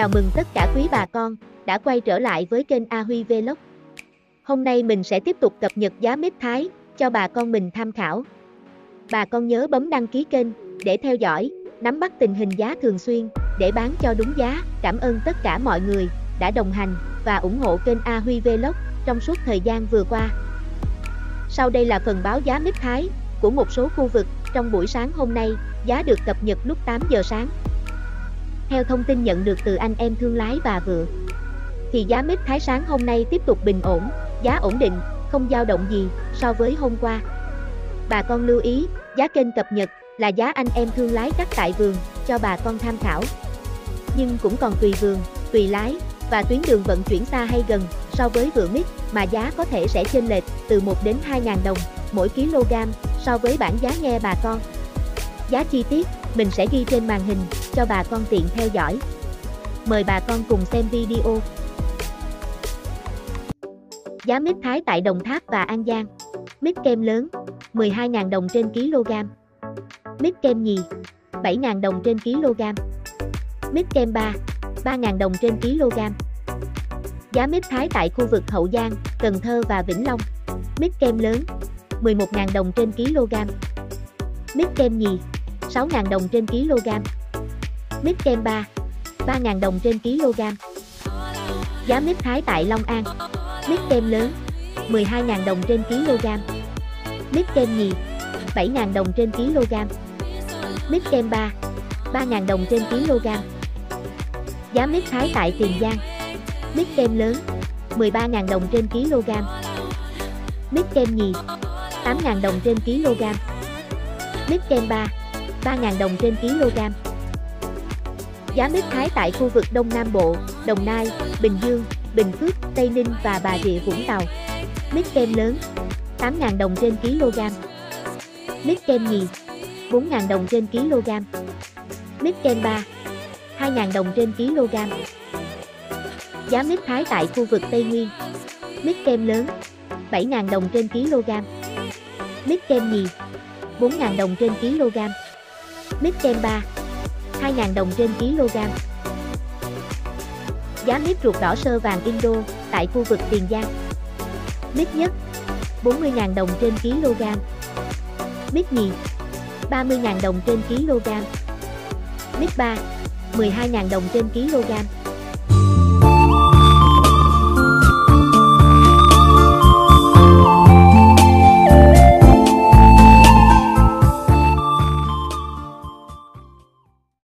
Chào mừng tất cả quý bà con đã quay trở lại với kênh A Huy Vlog. Hôm nay mình sẽ tiếp tục cập nhật giá mít Thái cho bà con mình tham khảo. Bà con nhớ bấm đăng ký kênh để theo dõi, nắm bắt tình hình giá thường xuyên để bán cho đúng giá. Cảm ơn tất cả mọi người đã đồng hành và ủng hộ kênh A Huy Vlog trong suốt thời gian vừa qua. Sau đây là phần báo giá mít Thái của một số khu vực trong buổi sáng hôm nay, giá được cập nhật lúc 8 giờ sáng. Theo thông tin nhận được từ anh em thương lái và vựa, thì giá mít Thái sáng hôm nay tiếp tục bình ổn, giá ổn định, không dao động gì so với hôm qua. Bà con lưu ý, giá kênh cập nhật là giá anh em thương lái cắt tại vườn cho bà con tham khảo. Nhưng cũng còn tùy vườn, tùy lái và tuyến đường vận chuyển xa hay gần so với vựa mít mà giá có thể sẽ chênh lệch từ 1 đến 2 ngàn đồng mỗi kg so với bản giá nghe bà con. Giá chi tiết mình sẽ ghi trên màn hình cho bà con tiện theo dõi. Mời bà con cùng xem video. Giá mít thái tại Đồng Tháp và An Giang. Mít kem lớn 12.000 đồng trên kg. Mít kem nhì 7.000 đồng trên kg. Mít kem 3 3.000 đồng trên kg. Giá mít thái tại khu vực Hậu Giang, Cần Thơ và Vĩnh Long. Mít kem lớn 11.000 đồng trên kg. Mít kem nhì 6.000 đồng trên kg. Mít kem 3 3.000 đồng trên kg. Giá mít thái tại Long An. Mít kem lớn 12.000 đồng trên kg. Mít kem nhì 7.000 đồng trên kg. Mít kem 3 3.000 đồng trên kg. Giá mít thái tại Tiền Giang. Mít kem lớn 13.000 đồng trên kg. Mít kem nhì 8.000 đồng trên kg. Mít kem 3 3.000 đồng trên kg. Giá mít thái tại khu vực Đông Nam Bộ, Đồng Nai, Bình Dương, Bình Phước, Tây Ninh và Bà Rịa Vũng Tàu. Mít kem lớn 8.000 đồng trên kg. Mít kem nhì 4.000 đồng trên kg. Mít kem 3 2.000 đồng trên kg. Giá mít thái tại khu vực Tây Nguyên. Mít kem lớn 7.000 đồng trên kg. Mít kem nhì 4.000 đồng trên kg. Mít kem 3 2.000 đồng trên kg. Giá mít ruột đỏ sơ vàng Indo tại khu vực Tiền Giang. Mít nhất 40.000 đồng trên kg. Mít nhì 30.000 đồng trên kg. Mít 3 12.000 đồng trên kg.